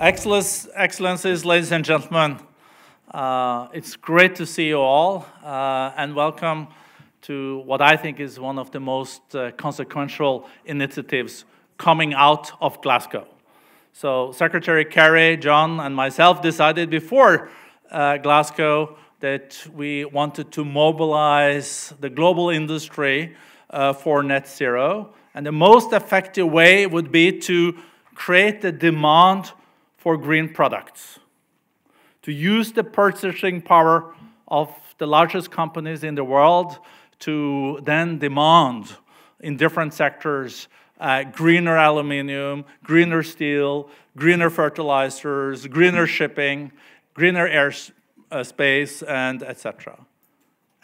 Excellencies, ladies and gentlemen, uh, it's great to see you all uh, and welcome to what I think is one of the most uh, consequential initiatives coming out of Glasgow. So Secretary Kerry, John, and myself decided before uh, Glasgow that we wanted to mobilize the global industry uh, for net zero. And the most effective way would be to create the demand for green products, to use the purchasing power of the largest companies in the world to then demand in different sectors uh, greener aluminium, greener steel, greener fertilizers, greener shipping, greener air uh, space, and etc.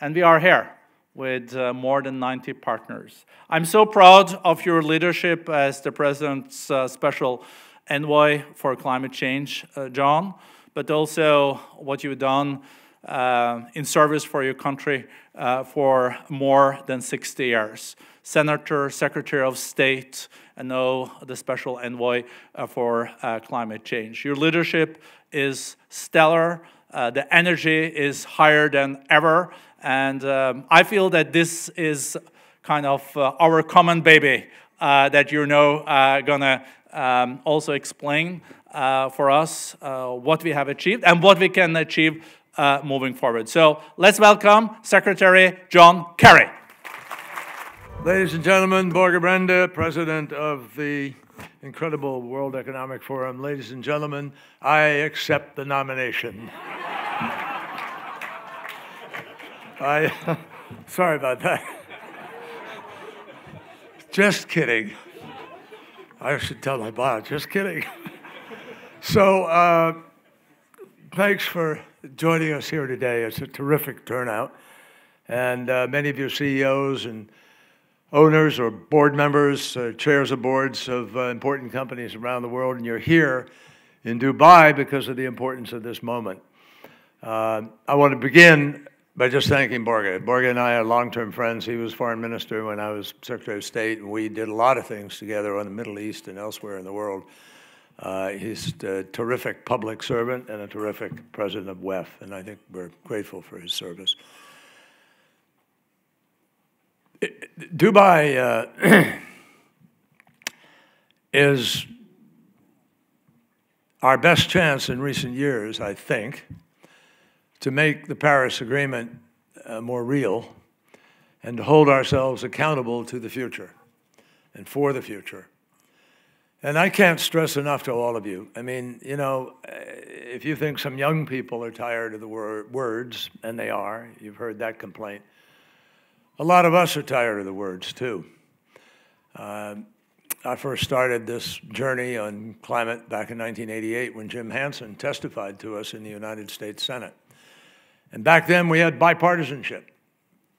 And we are here with uh, more than 90 partners. I'm so proud of your leadership as the President's uh, special envoy for climate change, uh, John, but also what you've done uh, in service for your country uh, for more than 60 years. Senator, Secretary of State, and now the special envoy uh, for uh, climate change. Your leadership is stellar. Uh, the energy is higher than ever. And um, I feel that this is kind of our common baby that you're now going to um, also explain uh, for us uh, what we have achieved and what we can achieve uh, moving forward. So let's welcome Secretary John Kerry. Ladies and gentlemen, Børge Brende, President of the incredible World Economic Forum. Ladies and gentlemen, I accept the nomination. I, sorry about that. Just kidding. I should tell my boss, just kidding. so, uh, thanks for joining us here today. It's a terrific turnout. And uh, many of you CEOs and owners or board members, uh, chairs of boards of uh, important companies around the world, and you're here in Dubai because of the importance of this moment. Uh, I want to begin by just thanking Børge. Børge and I are long-term friends. He was foreign minister when I was Secretary of State, and we did a lot of things together on the Middle East and elsewhere in the world. Uh, he's a terrific public servant and a terrific president of WEF, and I think we're grateful for his service. Dubai uh, is our best chance in recent years, I think, to make the Paris Agreement uh, more real and to hold ourselves accountable to the future and for the future. And I can't stress enough to all of you. I mean, you know, if you think some young people are tired of the wor words, and they are, you've heard that complaint, a lot of us are tired of the words too. Uh, I first started this journey on climate back in 1988 when Jim Hansen testified to us in the United States Senate. And back then, we had bipartisanship.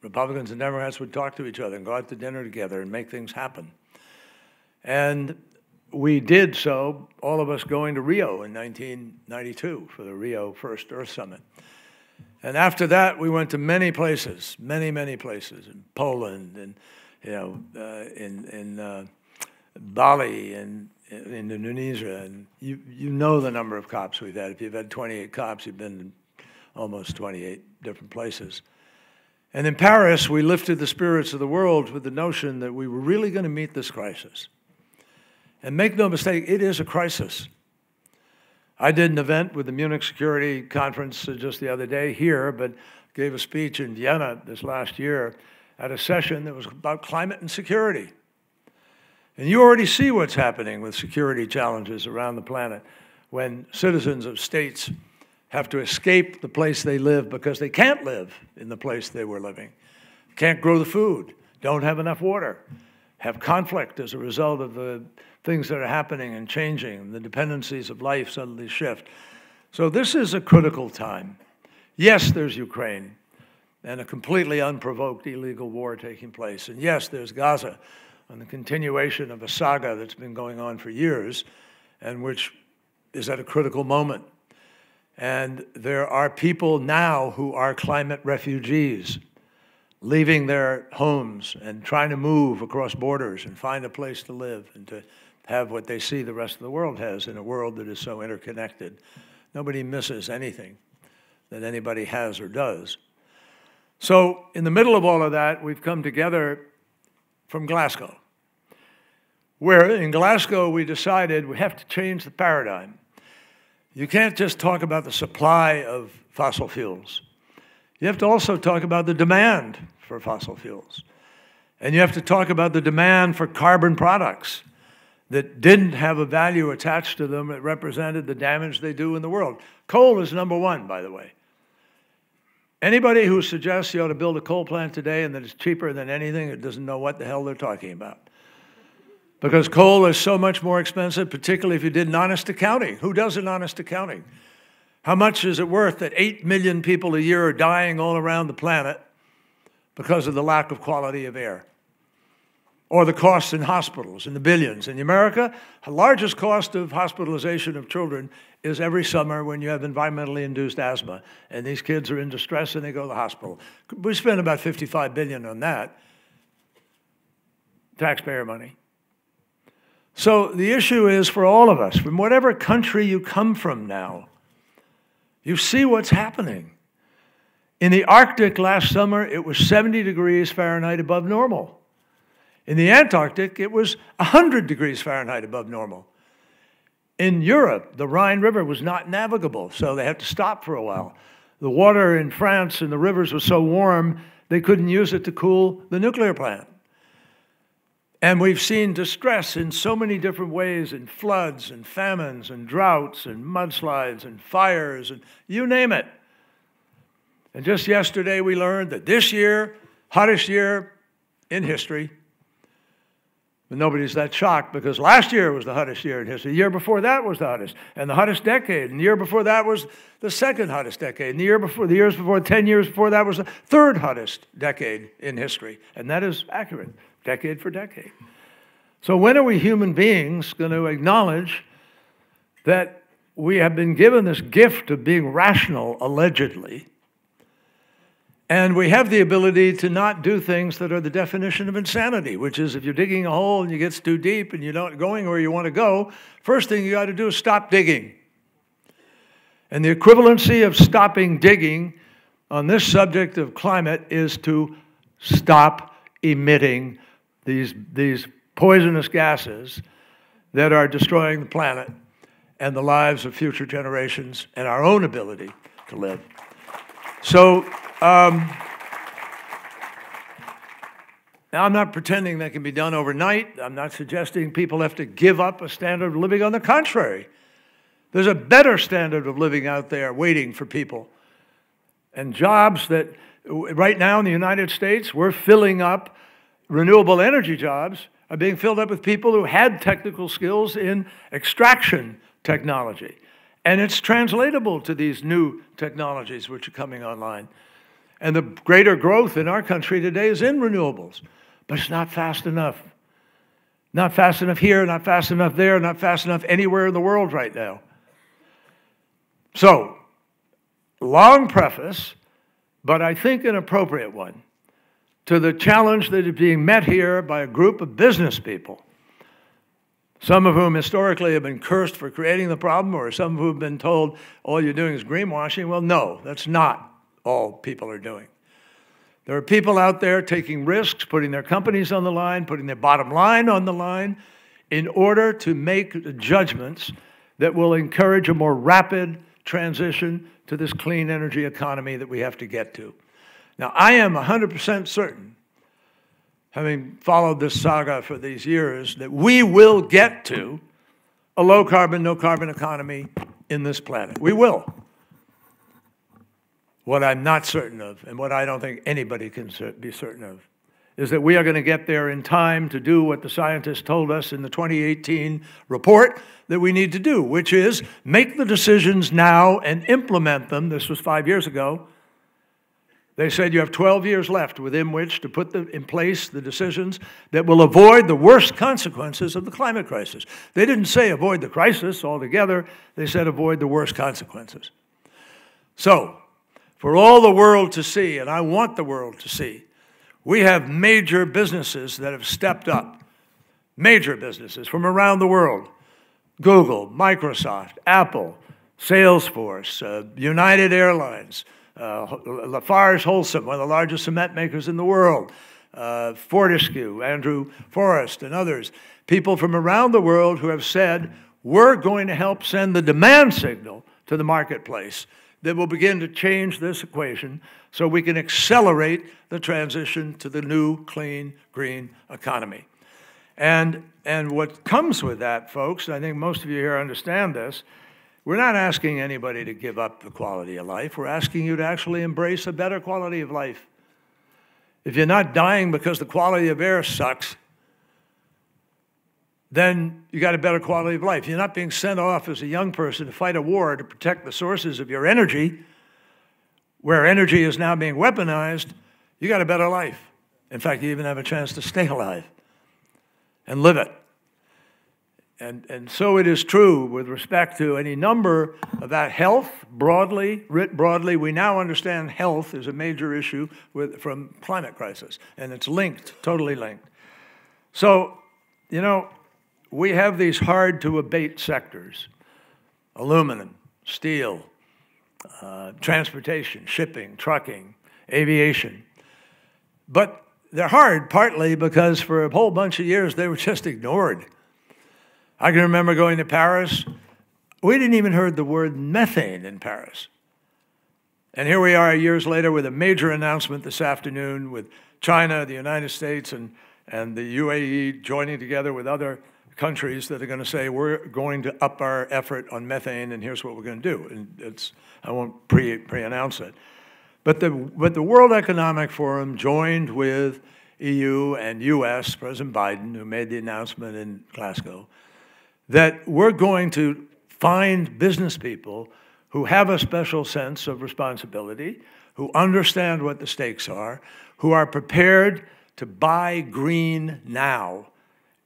Republicans and Democrats would talk to each other and go out to dinner together and make things happen. And we did so, all of us going to Rio in 1992 for the Rio First Earth Summit. And after that, we went to many places, many, many places, in Poland and, you know, uh, in, in uh, Bali and in Indonesia. And you, you know the number of COPs we've had. If you've had 28 COPs, you've been almost 28 different places. And in Paris, we lifted the spirits of the world with the notion that we were really going to meet this crisis. And make no mistake, it is a crisis. I did an event with the Munich Security Conference just the other day here, but gave a speech in Vienna this last year at a session that was about climate and security. And you already see what's happening with security challenges around the planet when citizens of states have to escape the place they live because they can't live in the place they were living, can't grow the food, don't have enough water, have conflict as a result of the things that are happening and changing, the dependencies of life suddenly shift. So this is a critical time. Yes, there's Ukraine and a completely unprovoked illegal war taking place. And yes, there's Gaza and the continuation of a saga that's been going on for years and which is at a critical moment and there are people now who are climate refugees, leaving their homes and trying to move across borders and find a place to live and to have what they see the rest of the world has in a world that is so interconnected. Nobody misses anything that anybody has or does. So, in the middle of all of that, we've come together from Glasgow, where in Glasgow we decided we have to change the paradigm. You can't just talk about the supply of fossil fuels. You have to also talk about the demand for fossil fuels. And you have to talk about the demand for carbon products that didn't have a value attached to them that represented the damage they do in the world. Coal is number one, by the way. Anybody who suggests you ought to build a coal plant today and that it's cheaper than anything, doesn't know what the hell they're talking about. Because coal is so much more expensive, particularly if you did an honest accounting. Who does an honest accounting? How much is it worth that 8 million people a year are dying all around the planet because of the lack of quality of air? Or the costs in hospitals in the billions. In America, the largest cost of hospitalization of children is every summer when you have environmentally induced asthma and these kids are in distress and they go to the hospital. We spend about 55 billion on that. Taxpayer money. So the issue is for all of us, from whatever country you come from now, you see what's happening. In the Arctic last summer, it was 70 degrees Fahrenheit above normal. In the Antarctic, it was 100 degrees Fahrenheit above normal. In Europe, the Rhine River was not navigable, so they had to stop for a while. The water in France and the rivers was so warm, they couldn't use it to cool the nuclear plant. And we've seen distress in so many different ways in floods and famines and droughts and mudslides and fires and you name it. And just yesterday we learned that this year, hottest year in history, but nobody's that shocked because last year was the hottest year in history. The year before that was the hottest, and the hottest decade. And the year before that was the second hottest decade. And the year before, the years before, 10 years before that was the third hottest decade in history. And that is accurate, decade for decade. So when are we human beings going to acknowledge that we have been given this gift of being rational, allegedly? And we have the ability to not do things that are the definition of insanity, which is if you're digging a hole and you get too deep and you're not going where you want to go, first thing you got to do is stop digging. And the equivalency of stopping digging on this subject of climate is to stop emitting these, these poisonous gases that are destroying the planet and the lives of future generations and our own ability to live. So, um, now, I'm not pretending that can be done overnight. I'm not suggesting people have to give up a standard of living. On the contrary, there's a better standard of living out there waiting for people. And jobs that, right now in the United States, we're filling up renewable energy jobs are being filled up with people who had technical skills in extraction technology. And it's translatable to these new technologies which are coming online. And the greater growth in our country today is in renewables, but it's not fast enough. Not fast enough here, not fast enough there, not fast enough anywhere in the world right now. So, long preface, but I think an appropriate one to the challenge that is being met here by a group of business people, some of whom historically have been cursed for creating the problem, or some who have been told all you're doing is greenwashing. Well, no, that's not all people are doing. There are people out there taking risks, putting their companies on the line, putting their bottom line on the line in order to make judgments that will encourage a more rapid transition to this clean energy economy that we have to get to. Now, I am 100% certain, having followed this saga for these years, that we will get to a low carbon, no carbon economy in this planet. We will. What I'm not certain of, and what I don't think anybody can be certain of, is that we are going to get there in time to do what the scientists told us in the 2018 report that we need to do, which is make the decisions now and implement them. This was five years ago. They said you have 12 years left within which to put the, in place the decisions that will avoid the worst consequences of the climate crisis. They didn't say avoid the crisis altogether, they said avoid the worst consequences. So, for all the world to see, and I want the world to see, we have major businesses that have stepped up major businesses from around the world Google, Microsoft, Apple, Salesforce, uh, United Airlines, Lafarge Holcim, one of the largest cement makers in the world, uh, Fortescue, Andrew Forrest, and others. People from around the world who have said, we're going to help send the demand signal to the marketplace that will begin to change this equation so we can accelerate the transition to the new, clean, green economy. And, and what comes with that, folks, I think most of you here understand this, we're not asking anybody to give up the quality of life. We're asking you to actually embrace a better quality of life. If you're not dying because the quality of air sucks, then you got a better quality of life. You're not being sent off as a young person to fight a war to protect the sources of your energy, where energy is now being weaponized. You got a better life. In fact, you even have a chance to stay alive and live it. And, and so it is true with respect to any number of that health broadly, writ broadly. We now understand health is a major issue with, from climate crisis, and it's linked, totally linked. So, you know, we have these hard to abate sectors aluminum, steel, uh, transportation, shipping, trucking, aviation. But they're hard partly because for a whole bunch of years they were just ignored. I can remember going to Paris. We didn't even heard the word methane in Paris. And here we are years later with a major announcement this afternoon with China, the United States, and, and the UAE joining together with other countries that are going to say we're going to up our effort on methane, and here's what we're going to do. And it's I won't pre pre-announce it, but the but the World Economic Forum joined with EU and U.S. President Biden, who made the announcement in Glasgow, that we're going to find business people who have a special sense of responsibility, who understand what the stakes are, who are prepared to buy green now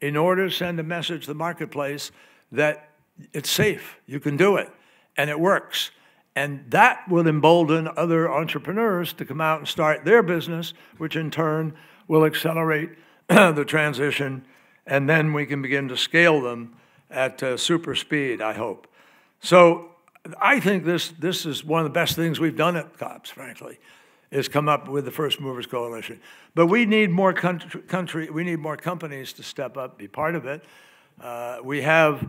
in order to send a message to the marketplace that it's safe, you can do it, and it works. And that will embolden other entrepreneurs to come out and start their business, which in turn will accelerate the transition, and then we can begin to scale them at uh, super speed, I hope. So I think this, this is one of the best things we've done at COPS, frankly is come up with the First Movers Coalition. But we need more country, country we need more companies to step up, be part of it. Uh, we have,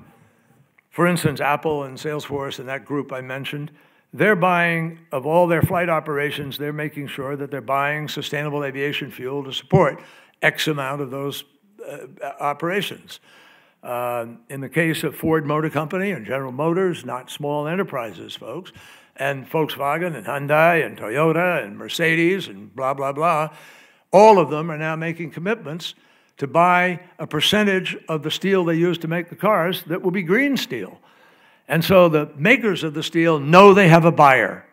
for instance, Apple and Salesforce and that group I mentioned. They're buying, of all their flight operations, they're making sure that they're buying sustainable aviation fuel to support X amount of those uh, operations. Uh, in the case of Ford Motor Company and General Motors, not small enterprises, folks, and Volkswagen and Hyundai and Toyota and Mercedes and blah, blah, blah, all of them are now making commitments to buy a percentage of the steel they use to make the cars that will be green steel. And so the makers of the steel know they have a buyer.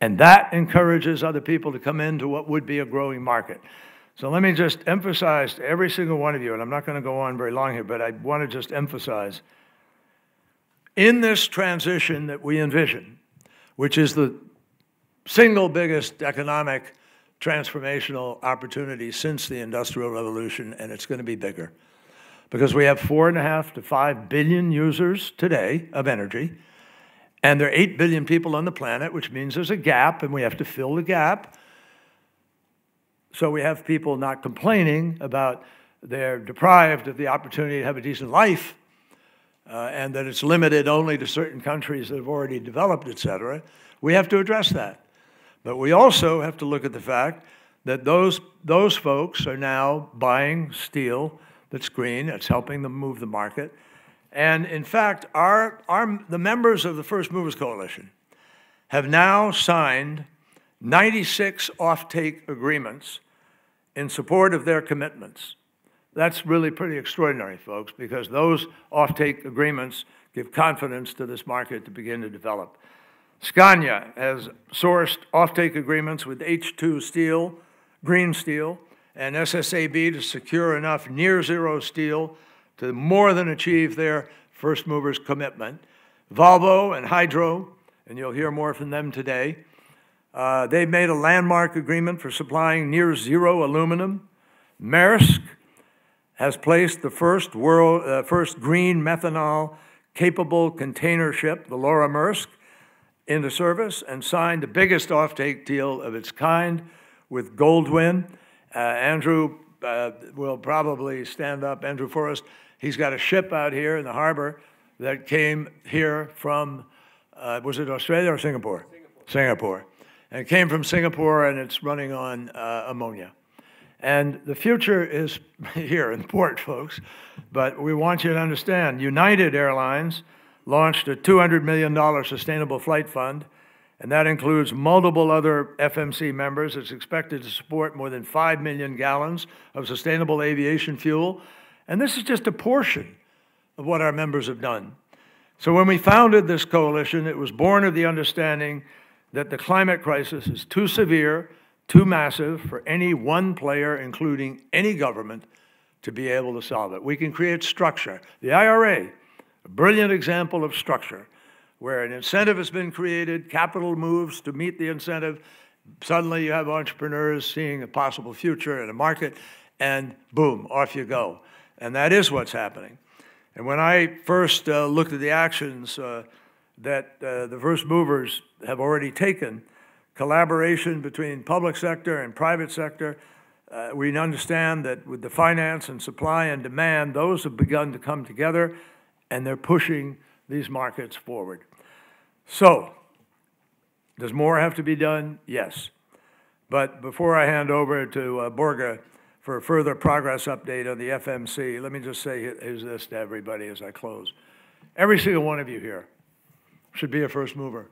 And that encourages other people to come into what would be a growing market. So let me just emphasize to every single one of you, and I'm not going to go on very long here, but I want to just emphasize in this transition that we envision, which is the single biggest economic transformational opportunity since the Industrial Revolution, and it's going to be bigger. Because we have four and a half to five billion users today of energy, and there are eight billion people on the planet, which means there's a gap, and we have to fill the gap. So we have people not complaining about they're deprived of the opportunity to have a decent life uh, and that it's limited only to certain countries that have already developed, et cetera, we have to address that. But we also have to look at the fact that those, those folks are now buying steel that's green, that's helping them move the market. And in fact, our, our, the members of the First Movers Coalition have now signed 96 offtake agreements in support of their commitments. That's really pretty extraordinary, folks, because those offtake agreements give confidence to this market to begin to develop. Scania has sourced offtake agreements with H2 Steel, Green Steel, and SSAB to secure enough near zero steel to more than achieve their first movers commitment. Volvo and Hydro, and you'll hear more from them today, uh, they've made a landmark agreement for supplying near zero aluminum. Maersk has placed the first world, uh, first green methanol capable container ship, the Laura Maersk, into service and signed the biggest offtake deal of its kind with Goldwind. Uh, Andrew uh, will probably stand up, Andrew Forrest. He's got a ship out here in the harbor that came here from, uh, was it Australia or Singapore? Singapore. Singapore. And it came from Singapore and it's running on uh, ammonia. And the future is here in port, folks. But we want you to understand United Airlines launched a $200 million sustainable flight fund, and that includes multiple other FMC members. It's expected to support more than 5 million gallons of sustainable aviation fuel. And this is just a portion of what our members have done. So when we founded this coalition, it was born of the understanding that the climate crisis is too severe too massive for any one player, including any government, to be able to solve it. We can create structure. The IRA, a brilliant example of structure, where an incentive has been created, capital moves to meet the incentive, suddenly you have entrepreneurs seeing a possible future in a market, and boom, off you go. And that is what's happening. And when I first uh, looked at the actions uh, that uh, the first movers have already taken, collaboration between public sector and private sector. Uh, we understand that with the finance and supply and demand, those have begun to come together and they're pushing these markets forward. So, does more have to be done? Yes. But before I hand over to uh, Børge for a further progress update on the FMC, let me just say this to everybody as I close. Every single one of you here should be a first mover.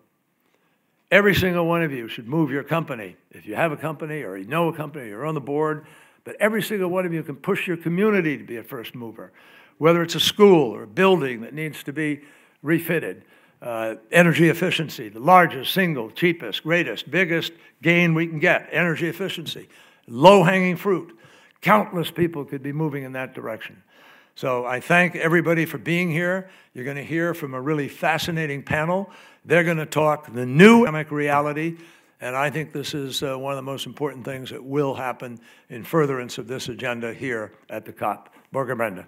Every single one of you should move your company. If you have a company or you know a company, you're on the board, but every single one of you can push your community to be a first mover, whether it's a school or a building that needs to be refitted. Uh, energy efficiency, the largest, single, cheapest, greatest, biggest gain we can get, energy efficiency. Low hanging fruit. Countless people could be moving in that direction. So I thank everybody for being here. You're going to hear from a really fascinating panel. They're going to talk the new economic reality, and I think this is uh, one of the most important things that will happen in furtherance of this agenda here at the COP. Børge Brende.